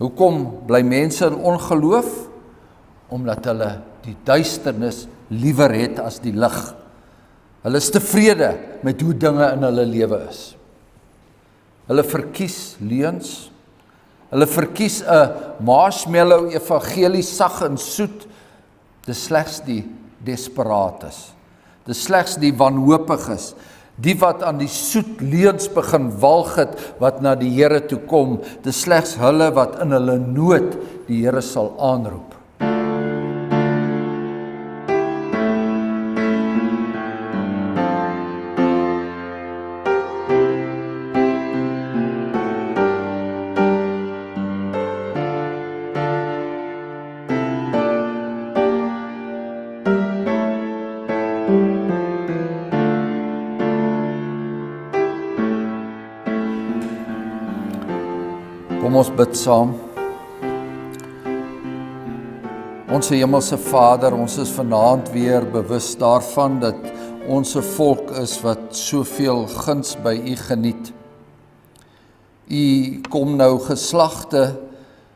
Hoekom bly mense in ongeloof? Omdat hulle die duisternis liewer het as die lig. Hulle is tevrede met hoe dinge in hulle lewe is. Hulle verkies leuns. Hulle verkies 'n marshmallow evangelie sag en soet. Dis slegs die desperates. Dis slegs die wanhoopiges die wat aan die soet leuns begin walg het wat na die Here toe kom dis slegs hulle wat in hulle nood die Here sal aanroep Kom ons bid saam. Onse hemelse Vader, ons is vanaand weer bewus daarvan dat ons 'n volk is wat soveel guns by U geniet. U kom nou geslagte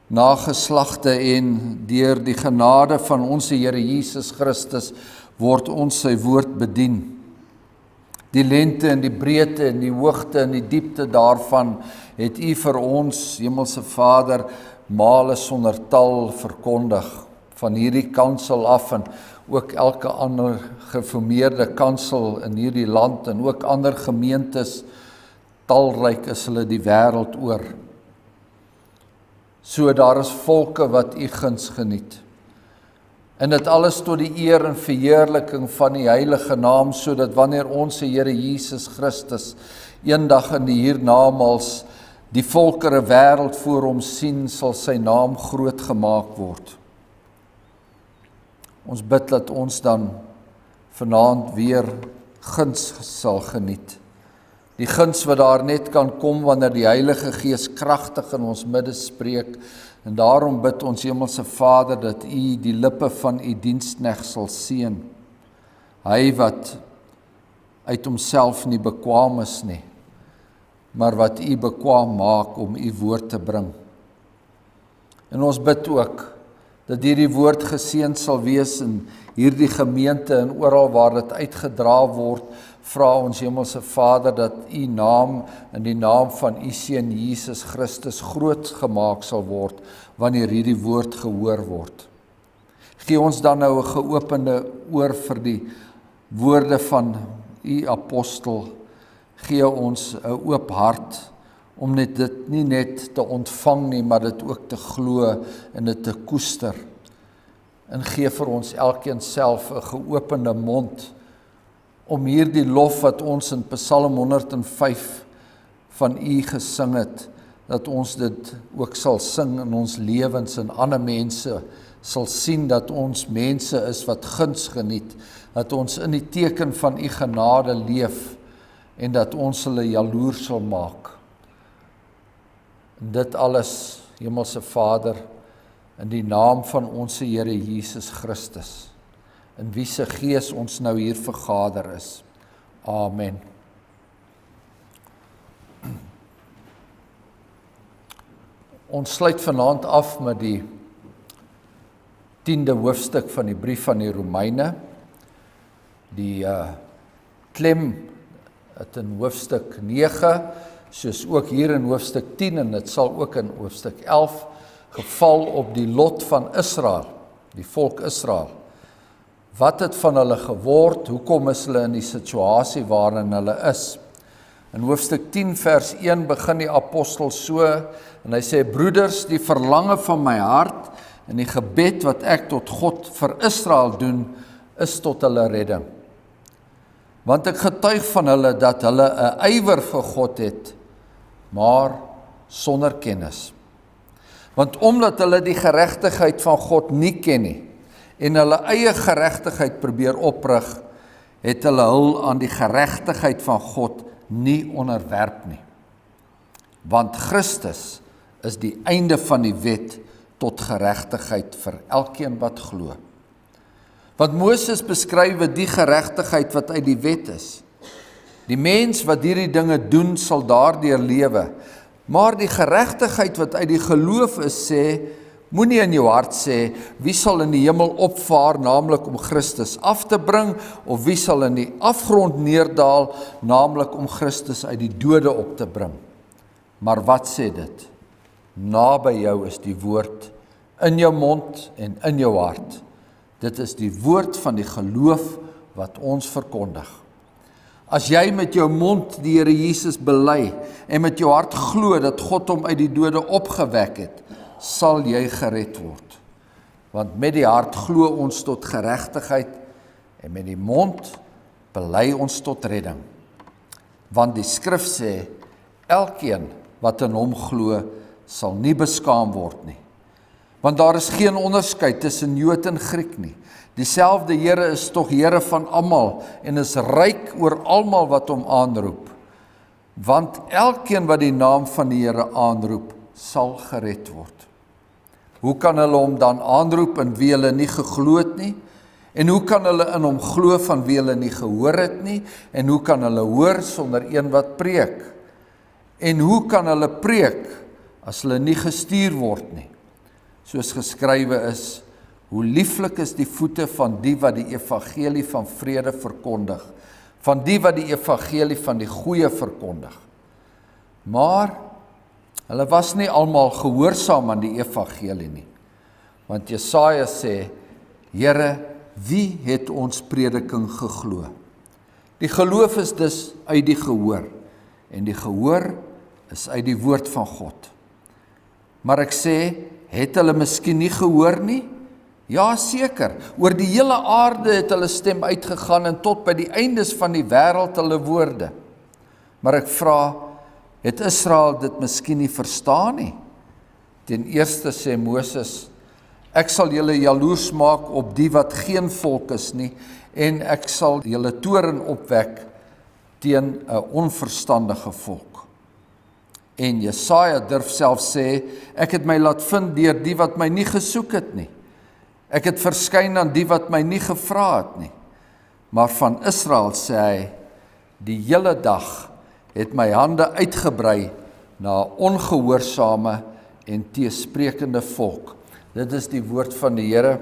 na geslagte en deur die genade van ons Here Jesus Christus word ons sy woord bedien die lengte en die breedte en die hoogte en die diepte daarvan het u vir ons hemelse Vader male sonder tal verkondig. Van hierdie kansel af en ook elke ander geformeerde kansel in hierdie land en ook ander gemeentes talryk is hulle die wêreld oor. So daar is volke wat u guns geniet En dit alles tot die eer en verheerliking van die heilige naam sodat wanneer ons se Here Jesus Christus eendag in die hiernamaals die volkere wêreld voor hom sien, sal sy naam groot gemaak word. Ons bid dat ons dan vanaand weer guns sal geniet. Die guns wat daar net kan kom wanneer die Heilige Gees kragtig in ons midde spreek En daarom bid ons Hemelse Vader dat U die lippe van U dienskneg sal seën. Hy wat uit homself nie bekwam is nie, maar wat U bekwam maak om U woord te bring. En ons bid ook dat hierdie woord geseën sal wees in hierdie gemeente en oral waar dit uitgedra word vra ons hemelse Vader dat u naam in die naam van u seun Jesus Christus groot gemaak sal word wanneer hierdie woord gehoor word. Gee ons dan nou 'n geopende oor vir die woorde van u apostel. Gee ons 'n oop hart om net dit nie net te ontvang nie, maar dit ook te glo en dit te koester. En gee vir ons elkeen self 'n geopende mond om hierdie lof wat ons in Psalm 105 van U gesing het dat ons dit ook sal sing in ons lewens en ander mense sal sien dat ons mense is wat guns geniet dat ons in die teken van u genade leef en dat ons hulle jaloers sal maak dit alles hemelse Vader in die naam van ons Here Jesus Christus in wie se gees ons nou hier vergader is. Amen. Ons sluit vanaand af met die 10de hoofstuk van die brief van die Romeine. Die uh klem het in hoofstuk 9 soos ook hier in hoofstuk 10 en dit sal ook in hoofstuk 11 geval op die lot van Israel, die volk Israel. Wat het van hulle geword? Hoekom is hulle in die situasie waarin hulle is? In hoofstuk 10 vers 1 begin die apostel so en hy sê broeders, die verlange van my hart en die gebed wat ek tot God vir Israel doen, is tot hulle redding. Want ek getuig van hulle dat hulle 'n ywer vir God het, maar sonder kennis. Want omdat hulle die geregtigheid van God nie ken nie, en hulle eie geregtigheid probeer oprig, het hulle hul aan die geregtigheid van God nie onderwerp nie. Want Christus is die einde van die wet tot geregtigheid vir elkeen wat glo. Want Moses beskryf die geregtigheid wat uit die wet is. Die mens wat hierdie dinge doen, sal daardeur lewe. Maar die geregtigheid wat uit die geloof is sê, moenie in jou hart sê wie sal in die hemel opvaar, naamlik om Christus af te bring of wie sal in die afgrond neerdal, naamlik om Christus uit die dode op te bring. Maar wat sê dit? Naby jou is die woord in jou mond en in jou hart. Dit is die woord van die geloof wat ons verkondig. As jy met jou mond die Here Jesus bely en met jou hart glo dat God hom uit die dode opgewek het, sal jy gered word. Want met die hart glo ons tot geregtigheid en met die mond bely ons tot redding. Want die skrif sê elkeen wat in hom glo sal nie beskaam word nie. Want daar is geen onderskeid tussen Jood en Griek nie. Dieselfde Here is tog Here van almal en is ryk oor almal wat hom aanroep. Want elkeen wat die naam van die Here aanroep, sal gered word. Hoe kan hulle hom dan aanroep in wie hulle nie geglo het nie? En hoe kan hulle in hom glo van wie hulle nie gehoor het nie? En hoe kan hulle hoor sonder een wat preek? En hoe kan hulle preek as hulle nie gestuur word nie? Soos geskrywe is, Hoe lieflik is die voete van die wat die evangelie van vrede verkondig, van die wat die evangelie van die goeie verkondig. Maar hulle was nie almal gehoorsaam aan die evangelie nie. Want Jesaja sê: Here, wie het ons prediking geglo? Die geloof is dus uit die gehoor en die gehoor is uit die woord van God. Maar ek sê, het hulle miskien nie gehoor nie? Ja seker, oor die hele aarde het hulle stem uitgegaan en tot by die eindes van die wêreld hulle woorde. Maar ek vra, het Israel dit miskien nie verstaan nie? Ten eerste sê Moses, ek sal julle jaloers maak op die wat geen volk is nie en ek sal julle toren opwek teen 'n onverstandige volk. En Jesaja durf self sê, ek het my laat vind deur die wat my nie gesoek het nie. Ek het verskyn aan die wat my nie gevra het nie. Maar van Israel sê hy die hele dag het my hande uitgebrei na ongehoorsame en teesprekende volk. Dit is die woord van die Here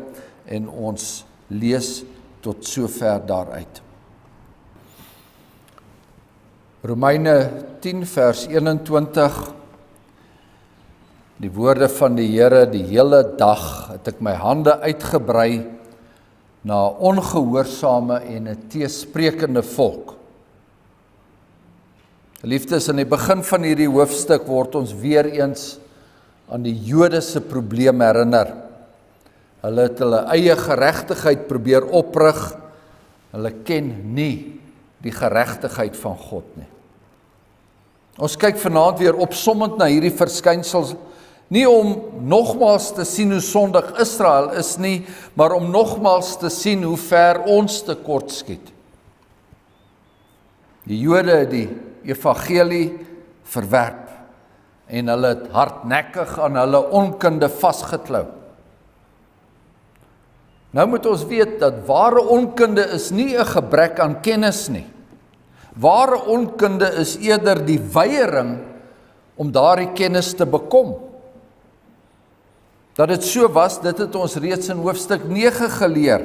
en ons lees tot sover daaruit. Romeine 10 vers 21 die woorde van die Here die hele dag het ek my hande uitgebrei na ongehoorsame en 'n teesprekende volk. Liefdes in die begin van hierdie hoofstuk word ons weer eens aan die Jode se probleem herinner. Hulle het hulle eie geregtigheid probeer oprig. Hulle ken nie die geregtigheid van God nie. Ons kyk vanaand weer opsommend na hierdie verskynsels Nie om nogmaals te sien hoe sondig Israel is nie, maar om nogmaals te sien hoe ver ons te kort skiet. Die Jode het die evangelie verwerp en hulle het hardnekkig aan hulle onkunde vasgeklou. Nou moet ons weet dat ware onkunde is nie 'n gebrek aan kennis nie. Ware onkunde is eerder die weiering om daardie kennis te bekom. Dat dit so was, dit het ons reeds in hoofstuk 9 geleer.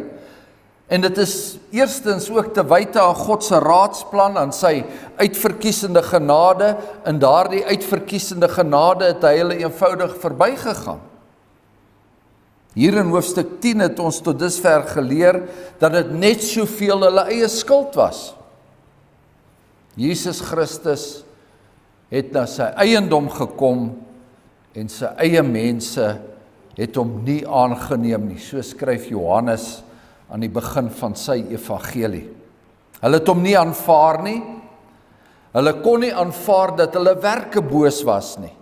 En dit is eerstens ook te wyte aan God se raadsplan aan sy uitverkiesende genade. In daardie uitverkiesende genade het hy hulle eenvoudig verbygegaan. Hier in hoofstuk 10 het ons tot dusver geleer dat dit net soveel hulle eie skuld was. Jesus Christus het na sy eiendom gekom en sy eie mense het hom nie aangeneem nie. So skryf Johannes aan die begin van sy evangelie. Hulle het hom nie aanvaar nie. Hulle kon nie aanvaar dat hulle werke boos was nie.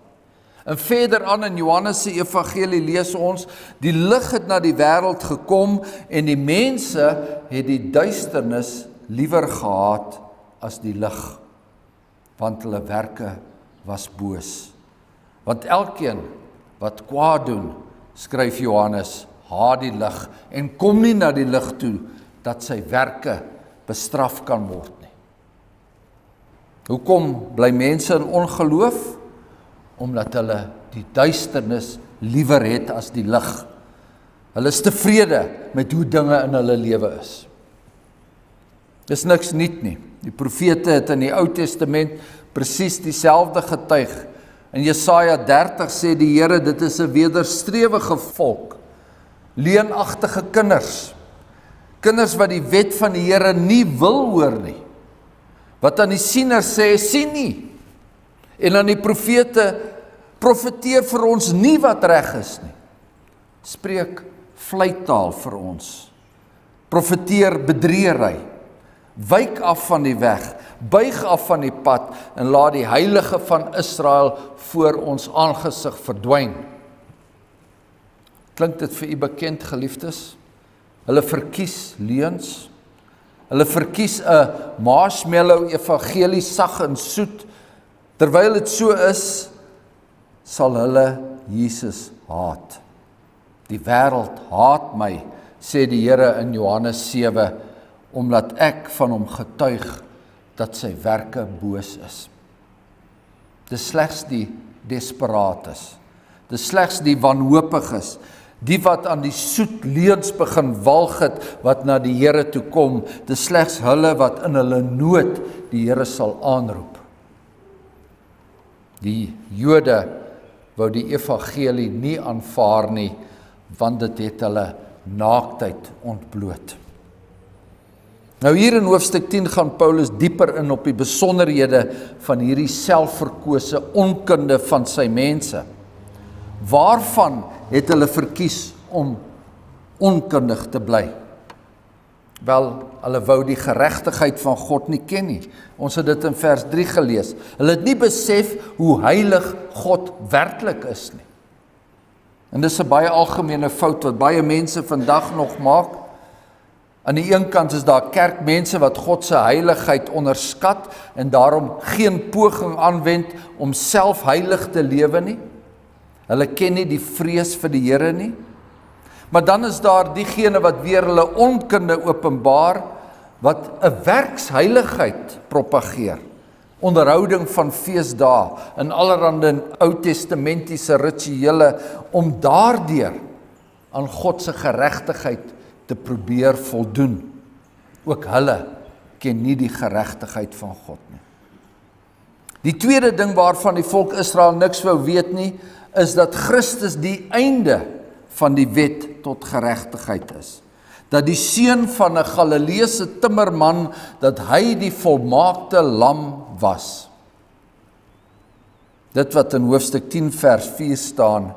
En verder aan in Johannes se evangelie lees ons die lig het na die wêreld gekom en die mense het die duisternis liewer gehaat as die lig want hulle werke was boos. Want elkeen wat kwaad doen skryf Johannes, haat die lig en kom nie na die lig toe dat sy werke bestraf kan word nie. Hoekom bly mense in ongeloof? Omdat hulle die duisternis liewer het as die lig. Hulle is tevrede met hoe dinge in hulle lewe is. Dis niks nuut nie. Die profete het in die Ou Testament presies dieselfde getuig. In Jesaja 30 sê die Here dit is 'n wederstrewige volk. Leenagtige kinders. Kinders wat die wet van die Here nie wil hoor nie. Wat aan die sieners sê sien nie. En aan die profete profeteer vir ons nie wat reg is nie. Spreek vleitaal vir ons. Profeteer bedriegery. Wyk af van die weg, buig af van die pad en laat die heilige van Israel voor ons aangesig verdwyn. Klink dit vir u bekend geliefdes? Hulle verkies leuns. Hulle verkies 'n marshmallow evangelie sag en soet. Terwyl dit so is, sal hulle Jesus haat. Die wêreld haat my, sê die Here in Johannes 7, omdat ek van hom getuig dat sy werke boos is. Dis slegs die desperates. Dis slegs die wanhoopiges, die wat aan die soet leuns begin walg het wat na die Here toe kom. Dis slegs hulle wat in hulle nood die Here sal aanroep. Die Jode wou die evangelie nie aanvaar nie want dit het hulle naaktheid ontbloot. Nou hier in hoofstuk 10 gaan Paulus dieper in op die besonderhede van hierdie selfverkose onkunde van sy mense. Waarvan het hulle verkies om onkundig te bly? Wel, hulle wou die geregtigheid van God nie ken nie. Ons het dit in vers 3 gelees. Hulle het nie besef hoe heilig God werklik is nie. En dis 'n baie algemene fout wat baie mense vandag nog maak. Aan die een kant is daar kerkmense wat God se heiligheid onderskat en daarom geen poging aanwend om self heilig te lewe nie. Hulle ken nie die vrees vir die Here nie. Maar dan is daar diegene wat weer hulle onkunde openbaar wat 'n werksheiligheid propageer. Onderhouding van feesdae en allerlei Ou Testamentiese rituele om daardeur aan God se geregtigheid te probeer voldoen. Ook hulle ken nie die geregtigheid van God nie. Die tweede ding waarvan die volk Israel niks wou weet nie, is dat Christus die einde van die wet tot geregtigheid is. Dat die seun van 'n Galileese timmerman dat hy die volmaakte lam was. Dit wat in hoofstuk 10 vers 4 staan,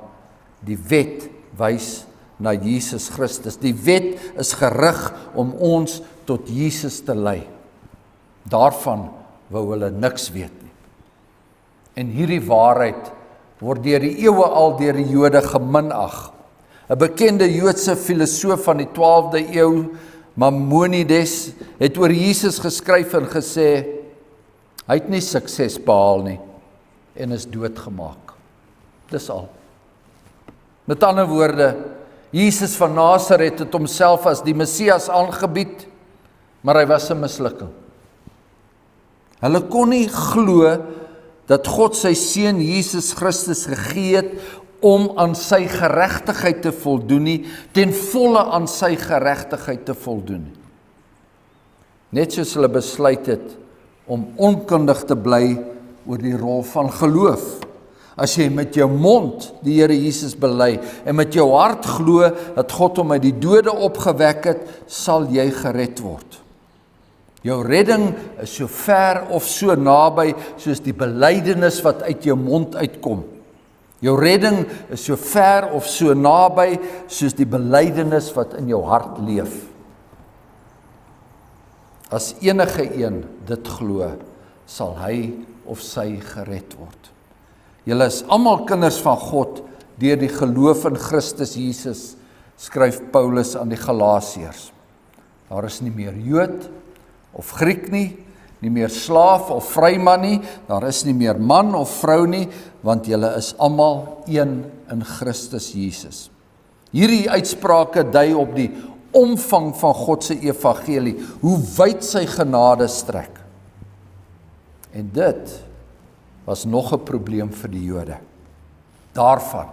die wet wys na Jesus Christus. Die wet is gerig om ons tot Jesus te lei. Daarvan wou hulle niks weet nie. En hierdie waarheid word deur die eeue al deur die Jode geminag. 'n Bekende Joodse filosoof van die 12de eeu, Maimonides, het oor Jesus geskryf en gesê hy het nie sukses behaal nie en is doodgemaak. Dis al. Met ander woorde, Jesus van Nasaret het homself as die Messias aangebied, maar hy was 'n mislukking. Hulle kon nie glo dat God sy seun Jesus Christus gegee het om aan sy geregtigheid te voldoen nie ten volle aan sy geregtigheid te voldoen nie. Net soos hulle besluit het om onkundig te bly oor die rol van geloof. As jy met jou mond die Here Jesus bely en met jou hart glo dat God hom uit die dode opgewek het, sal jy gered word. Jou redding is so ver of so naby soos die belydenis wat uit jou mond uitkom. Jou redding is so ver of so naby soos die belydenis wat in jou hart leef. As enige een dit glo, sal hy of sy gered word. Julle is almal kinders van God deur die geloof in Christus Jesus, skryf Paulus aan die Galasiërs. Daar is nie meer Jood of Griek nie, nie meer slaaf of vryman nie, daar is nie meer man of vrou nie, want julle is almal een in Christus Jesus. Hierdie uitsprake dui op die omvang van God se evangelie, hoe wyd sy genade strek. En dit was nog 'n probleem vir die Jode. daarvan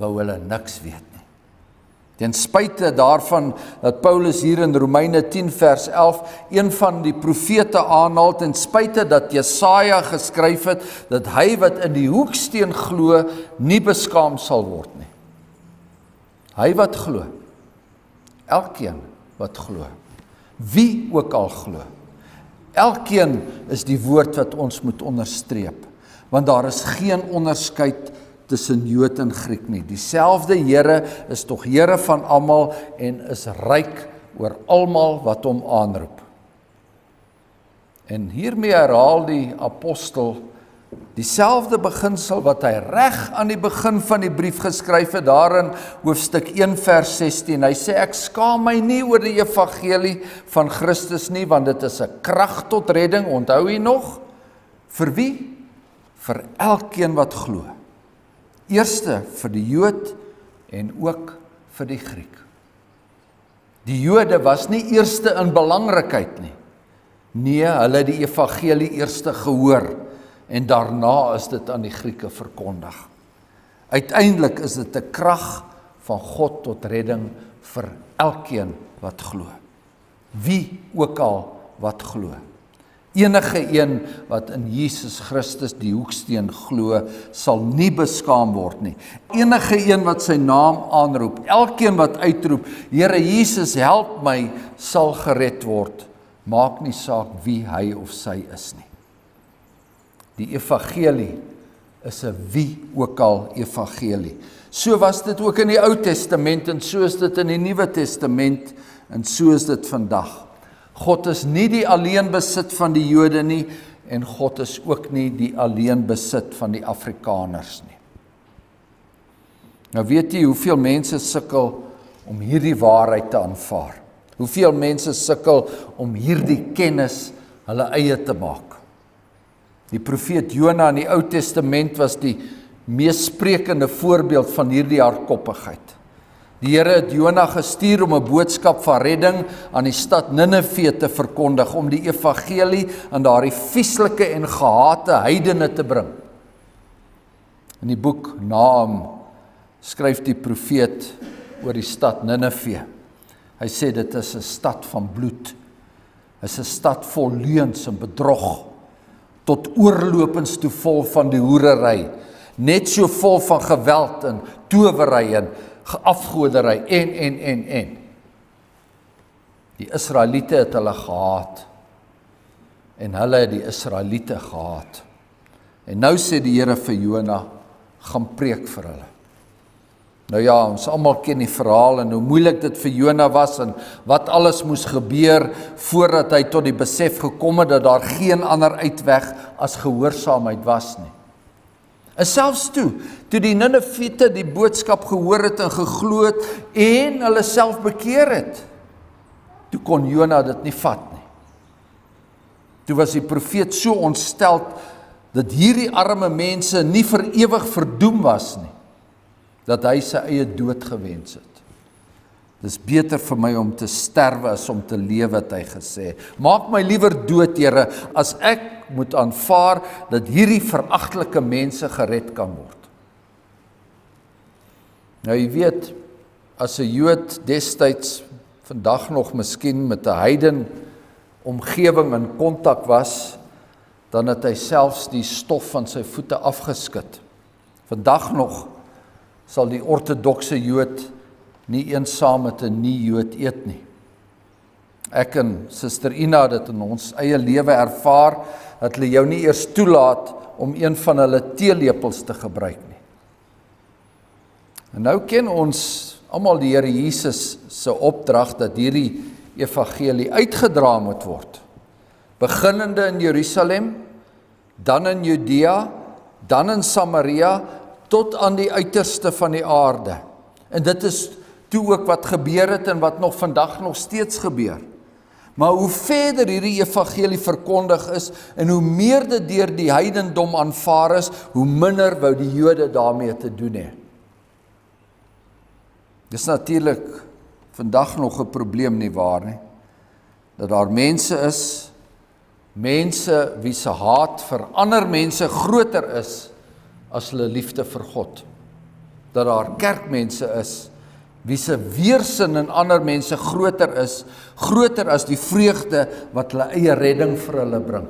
wou hulle niks weet nie. Ten spyte daarvan dat Paulus hier in Romeine 10 vers 11 een van die profete aanhaal ten spyte dat Jesaja geskryf het dat hy wat in die hoeksteen glo nie beskaam sal word nie. Hy wat glo. Elkeen wat glo. Wie ook al glo. Elkeen is die woord wat ons moet onderstreep want daar is geen onderskeid tussen Jood en Griek nie. Dieselfde Here is tog Here van almal en is ryk oor almal wat hom aanroep. En hiermee herhaal die apostel dieselfde beginsel wat hy reg aan die begin van die brief geskryf het daarin hoofstuk 1 vers 16. Hy sê ek skaam my nie oor die evangelie van Christus nie want dit is 'n krag tot redding. Onthou jy nog? Vir wie? Vir elkeen wat glo. Eerste vir die Jood en ook vir die Griek. Die Jode was nie eerste in belangrikheid nie. Nee, hulle het die evangelie eerste gehoor en daarna is dit aan die Grieke verkondig. Uiteindelik is dit 'n krag van God tot redding vir elkeen wat glo. Wie ook al wat glo. Enige een wat in Jesus Christus die hoeksteen glo, sal nie beskaam word nie. Enige een wat sy naam aanroep, elkeen wat uitroep, Here Jesus, help my, sal gered word. Maak nie saak wie hy of sy is nie. Die evangelie is 'n wie ook al evangelie. So was dit ook in die Ou Testament en so is dit in die Nuwe Testament en so is dit vandag. God is nie die alleen besit van die Jode nie en God is ook nie die alleen besit van die Afrikaners nie. Nou weet jy hoeveel mense sukkel om hierdie waarheid te aanvaar. Hoeveel mense sukkel om hierdie kennis hulle eie te maak. Die profeet Jona in die Ou Testament was die mees sprekende voorbeeld van hierdie hardkoppigheid. Die Here het Jona gestuur om 'n boodskap van redding aan die stad Ninive te verkondig om die evangelie aan daardie vieslike en gehate heidene te bring. In die boek Naam skryf die profeet oor die stad Ninive. Hy sê dit is 'n stad van bloed. Is 'n stad vol leuns en bedrog tot oorlopends toe vol van die hoerery, net so vol van geweld en towery en geafgodery en en en en. Die Israeliete het hulle gehaat en hulle het die Israeliete gehaat en nou sê die Here vir Jona gaan preek vir hulle. Nou ja ons almal ken die verhaal en hoe moeilik dit vir Jona was en wat alles moes gebeur voordat hy tot die besef gekom het dat daar geen ander uitweg as gehoorsaamheid was nie En selfs toe, toe die Niniviete die boodskap gehoor het en geglo het en hulle self bekeer het, toe kon Jona dit nie vat nie. Toe was die profeet so ontstel dat hierdie arme mense nie vir ewig verdoem was nie, dat hy sy eie dood gewens het. Dis beter vir my om te sterwe as om te lewe, het hy gesê. Maak my liewer dood, Here, as ek moet aanvaar dat hierdie veragtelike mense gered kan word. Nou jy weet, as 'n Jood destyds vandag nog miskien met 'n heiden omgewing in kontak was, dan het hy selfs die stof van sy voete afgeskit. Vandag nog sal die ortodokse Jood nie eensaam met 'n nie-Jood eet nie. Ek en Suster Ina het dit in ons eie lewe ervaar dat hulle jou nie eers toelaat om een van hulle teelepels te gebruik nie. En nou ken ons almal die Here Jesus se opdrag dat hierdie evangelie uitgedra moet word. Beginnende in Jerusalem, dan in Judea, dan in Samaria tot aan die uiterste van die aarde. En dit is toe ook wat gebeur het en wat nog vandag nog steeds gebeur. Maar hoe verder hierdie evangelie verkondig is en hoe meer dit deur die heidendom aanvaar is, hoe minder wou die Jode daarmee te doen hê. Dis natuurlik vandag nog 'n probleem nie waar nie. Dat daar mense is mense wie se haat vir ander mense groter is as hulle liefde vir God. dat daar kerkmense is wie se weerstand in ander mense groter is, groter as die vreugde wat hulle eie redding vir hulle bring.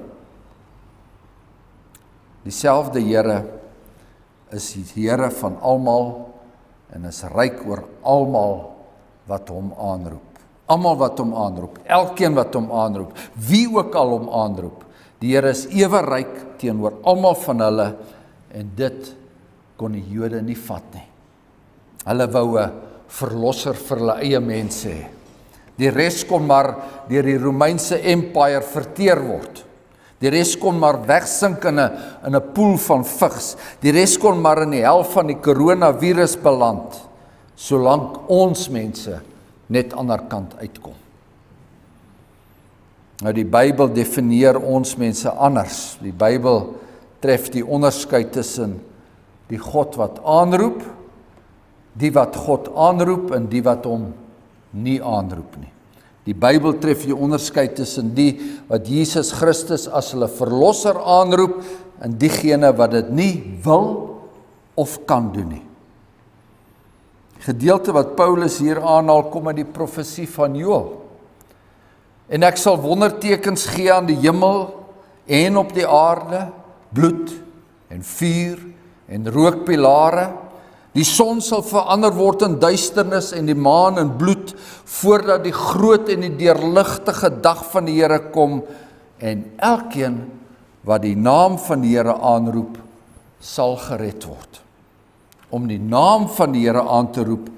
Dieselfde Here is die Here van almal en is ryk oor almal wat hom aanroep. Almal wat hom aanroep, elkeen wat hom aanroep, wie ook al hom aanroep. Die Here is ewe ryk teenoor almal van hulle en dit kon die Jode nie vat nie. Hulle wou 'n verlosser vir hulle eie mense hê. Die res kon maar deur die Romeinse empire verteer word. Die res kon maar wegsink in 'n in 'n poel van vigs. Die res kon maar in die hel van die koronavirus beland solank ons mense net aan die ander kant uitkom. Nou die Bybel definieer ons mense anders. Die Bybel tref die onderskeid tussen die God wat aanroep, die wat God aanroep en die wat hom nie aanroep nie. Die Bybel tref die onderskeid tussen die wat Jesus Christus as hulle verlosser aanroep en diegene wat dit nie wil of kan doen nie. Gedeelte wat Paulus hier aanhaal kom uit die profesie van Joël. En ek sal wondertekens gee aan die hemel en op die aarde, bloed en vuur en rookpilare Die son sal verander word in duisternis en die maan in bloed voordat die groot en die deurligtige dag van die Here kom en elkeen wat die naam van die Here aanroep sal gered word. Om die naam van die Here aan te roep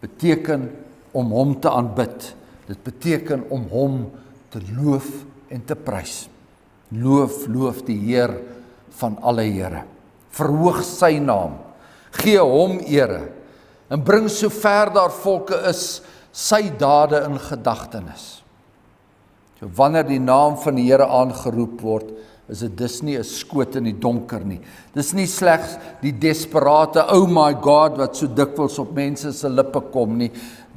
beteken om hom te aanbid. Dit beteken om hom te loof en te prys. Loof, loof die Heer van alle Here. Verhoog sy naam gee hom ere en bring sover daar volke is sy dade in gedagtenis. So wanneer die naam van die Here aangeroep word, is dit dis nie 'n skoot in die donker nie. Dis nie slegs die desperate oh my god wat so dikwels op mense se lippe kom nie.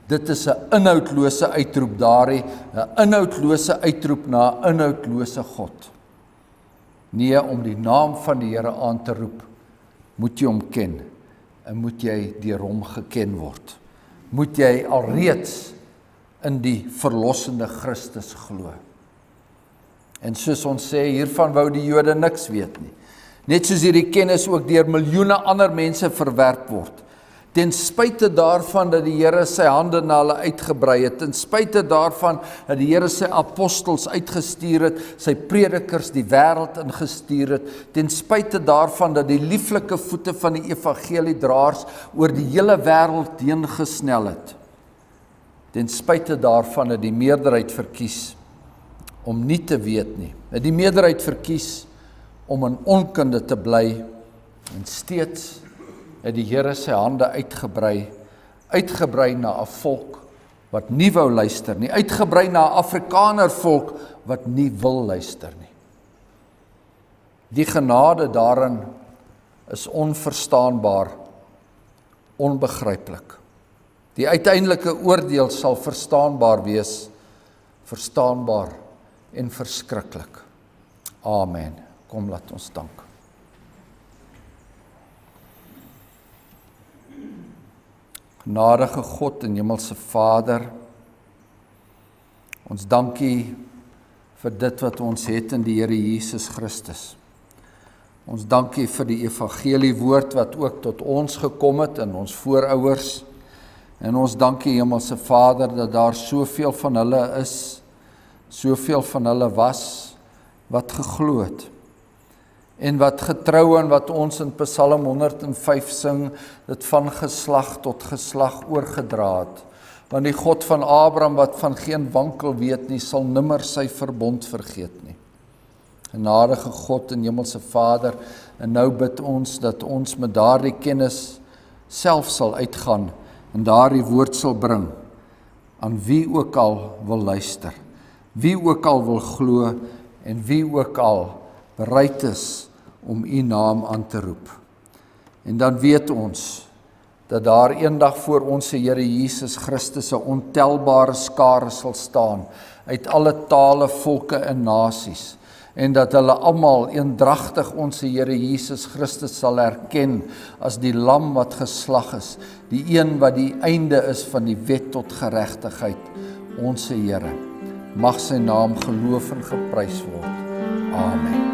Dit is 'n inhoudlose uitroep daarin, 'n inhoudlose uitroep na 'n inhoudlose God. Nee, om die naam van die Here aan te roep, moet jy hom ken en moet jy deur hom geken word. Moet jy alreeds in die verlossende Christus glo. En soos ons sê, hiervan wou die Jode niks weet nie. Net soos hierdie kennis ook deur miljoene ander mense verwerp word ten spyte daarvan dat die Here sy hande na hulle uitgebrei het, ten spyte daarvan dat die Here sy apostels uitgestuur het, sy predikers die wêreld ingestuur het, ten spyte daarvan dat die lieflike voete van die evangeliedraers oor die hele wêreld heen gesnel het. Ten spyte daarvan dat die meerderheid verkies om nie te weet nie. Dat die meerderheid verkies om in onkunde te bly en steeds het die Here sy hande uitgebrei uitgebrei na 'n volk wat nie wou luister nie, uitgebrei na 'n Afrikaner volk wat nie wil luister nie. Die genade daarin is onverstaanbaar, onbegryplik. Die uiteindelike oordeel sal verstaanbaar wees, verstaanbaar en verskriklik. Amen. Kom laat ons dank. Genadige God en Hemelse Vader, ons dankie vir dit wat ons het in die Here Jesus Christus. Ons dankie vir die evangelie woord wat ook tot ons gekom het in ons voorouers. En ons dankie Hemelse Vader dat daar soveel van hulle is, soveel van hulle was wat geglo het en wat getrou en wat ons in Psalm 105 sing dit van geslag tot geslag oorgedra het. Want die God van Abraham wat van geen wankel weet nie sal nimmer sy verbond vergeet nie. Genadige God en hemelse Vader en nou bid ons dat ons met daardie kennis self sal uitgaan en daardie woord sal bring aan wie ook al wil luister wie ook al wil glo en wie ook al bereid is om u naam aan te roep. En dan weet ons dat daar eendag voor ons se Here Jesus Christus se ontelbare skare sal staan uit alle tale, volke en nasies. en dat hulle almal eendragtig ons Here Jesus Christus sal erken as die lam wat geslag is, die een wat die einde is van die wet tot geregtigheid, ons Here. Mag sy naam geloof en geprys word. Amen.